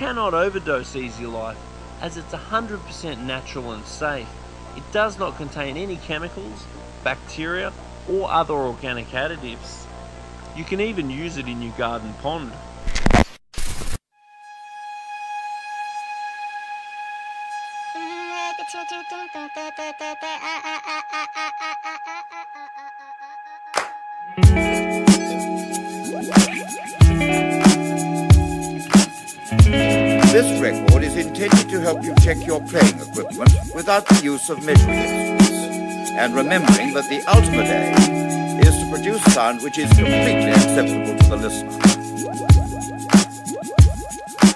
cannot overdose Easy Life as it's 100% natural and safe. It does not contain any chemicals, bacteria, or other organic additives. You can even use it in your garden pond. Mm, eh, This record is intended to help you check your playing equipment without the use of measuring instruments, and remembering that the ultimate aim is to produce sound which is completely acceptable to the listener.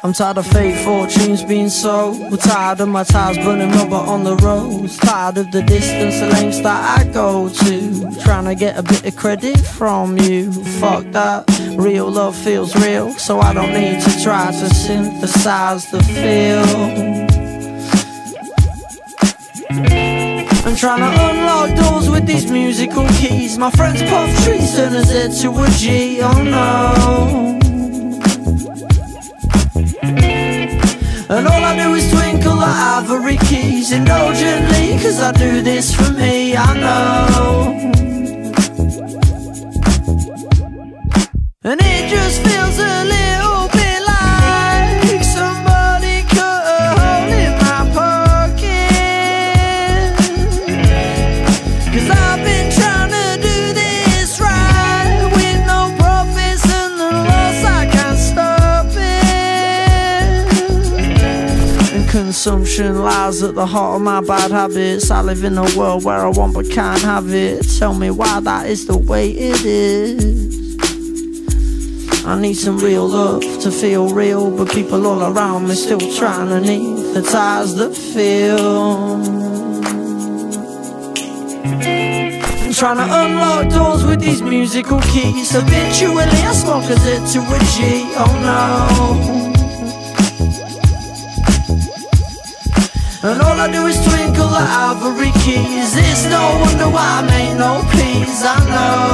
I'm tired of fake fortunes being sold. Tired of my tires burning rubber on the roads. Tired of the distance, the lengths that I go to. Trying to get a bit of credit from you. Fuck that. Real love feels real, so I don't need to try to synthesize the feel. I'm trying to unlock doors with these musical keys. My friends puff trees, turn a Z to a G. Oh no. Keys indulgently Cause I do this for me, I know consumption lies at the heart of my bad habits. I live in a world where I want but can't have it. Tell me why that is the way it is. I need some real love to feel real But people all around me still trying to need the ties that feel I'm trying to unlock doors with these musical keys. Habitually I smoke a Z to a G, oh no all I do is twinkle the ivory keys. It's no wonder why I make no peace, I know